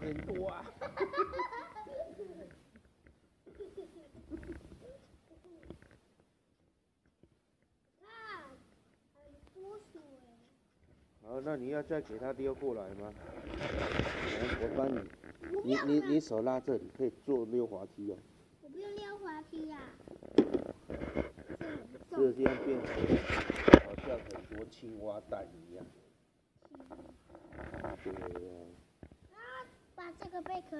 很多啊。好，那你要再给他溜过来吗？来，我帮你。你你你手拉这里，可以做溜滑梯哦。我不用溜滑梯呀。这这样变成好像很多青蛙蛋一样。贝壳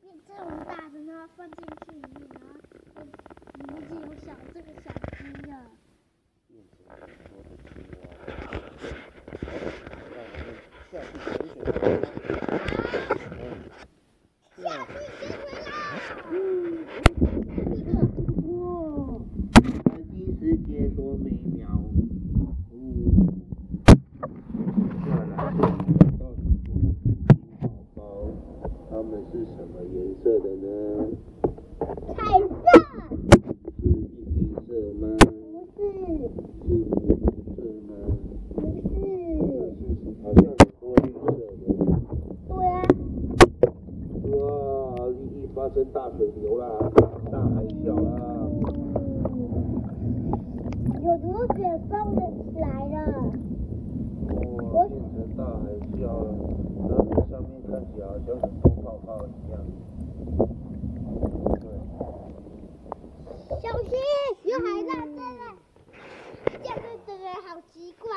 变这种大的，然后放进去里面，然后里面就有小这个小鸡了。变成很多的青蛙。让我们下去潜水吧。嗯。下去潜水啦！哇，看这世界多美妙。哦。接下来这里找到许多的金宝宝，它们是什么颜色的呢？彩色。是银色吗？不是。是红色吗？不是。好像很多绿色的。对啊。哇，已经发生大水流啦，大海啸啦。有流卷风的来了。哇，变成大海啸了，然后上面看起来好像很多泡泡一样。对。小心，有海浪在了，这样子的好奇怪。